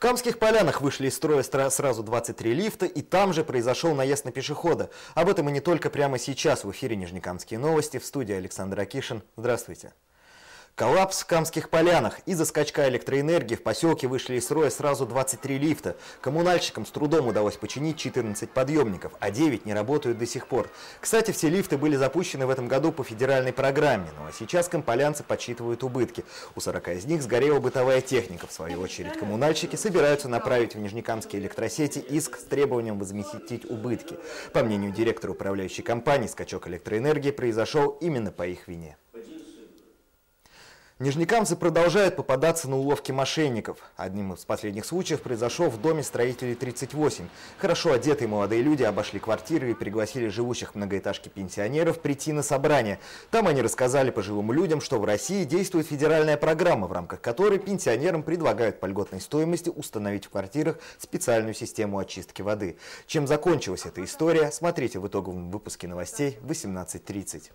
Камских полянах вышли из строя сразу 23 лифта, и там же произошел наезд на пешехода. Об этом и не только прямо сейчас в эфире «Нижнекамские новости» в студии Александр Акишин. Здравствуйте. Коллапс в Камских полянах. Из-за скачка электроэнергии в поселке вышли из строя сразу 23 лифта. Коммунальщикам с трудом удалось починить 14 подъемников, а 9 не работают до сих пор. Кстати, все лифты были запущены в этом году по федеральной программе, ну а сейчас комполянцы подсчитывают убытки. У 40 из них сгорела бытовая техника. В свою очередь, коммунальщики собираются направить в Нижнекамские электросети иск с требованием возместить убытки. По мнению директора управляющей компании, скачок электроэнергии произошел именно по их вине. Нижнекамцы продолжают попадаться на уловки мошенников. Одним из последних случаев произошел в доме строителей 38. Хорошо одетые молодые люди обошли квартиры и пригласили живущих в многоэтажке пенсионеров прийти на собрание. Там они рассказали пожилым людям, что в России действует федеральная программа, в рамках которой пенсионерам предлагают по льготной стоимости установить в квартирах специальную систему очистки воды. Чем закончилась эта история, смотрите в итоговом выпуске новостей в 18.30.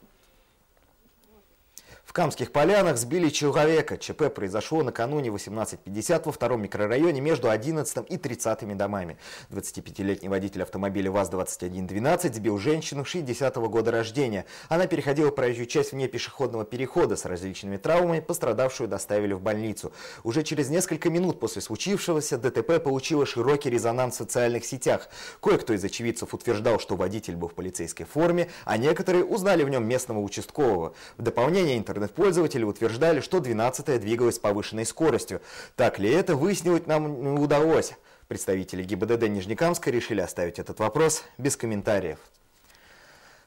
Камских полянах сбили человека. ЧП произошло накануне 18.50 во втором микрорайоне между 11 и 30 домами. 25-летний водитель автомобиля ВАЗ-2112 сбил женщину 60 -го года рождения. Она переходила проезжую часть вне пешеходного перехода с различными травмами. Пострадавшую доставили в больницу. Уже через несколько минут после случившегося ДТП получило широкий резонанс в социальных сетях. Кое-кто из очевидцев утверждал, что водитель был в полицейской форме, а некоторые узнали в нем местного участкового. В дополнение интернет интернет-пользователи утверждали, что 12-я двигалась с повышенной скоростью. Так ли это, выяснить нам удалось. Представители ГИБДД Нижнекамска решили оставить этот вопрос без комментариев.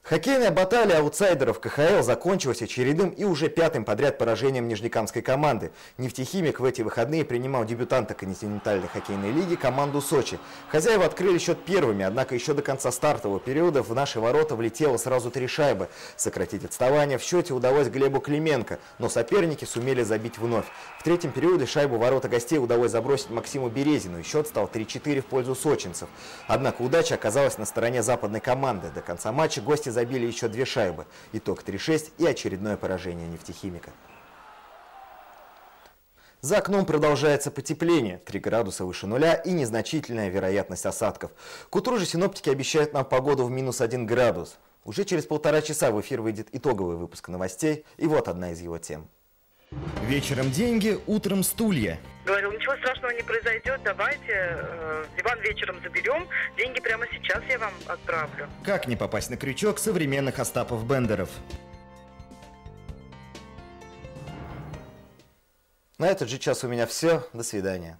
Хоккейная баталия аутсайдеров КХЛ закончилась очередным и уже пятым подряд поражением нижнекамской команды. Нефтехимик в эти выходные принимал дебютанта континентальной хоккейной лиги команду Сочи. Хозяева открыли счет первыми, однако еще до конца стартового периода в наши ворота влетело сразу три шайбы. Сократить отставание в счете удалось Глебу Клименко, но соперники сумели забить вновь. В третьем периоде шайбу ворота гостей удалось забросить Максиму Березину, и счет стал 3-4 в пользу сочинцев. Однако удача оказалась на стороне западной команды. До конца матча гости забили еще две шайбы. Итог 3-6 и очередное поражение нефтехимика. За окном продолжается потепление, 3 градуса выше нуля и незначительная вероятность осадков. К утру же синоптики обещают нам погоду в минус 1 градус. Уже через полтора часа в эфир выйдет итоговый выпуск новостей, и вот одна из его тем. Вечером деньги, утром стулья. Говорил, ничего страшного не произойдет, давайте э, диван вечером заберем, деньги прямо сейчас я вам отправлю. Как не попасть на крючок современных Остапов Бендеров? На этот же час у меня все. До свидания.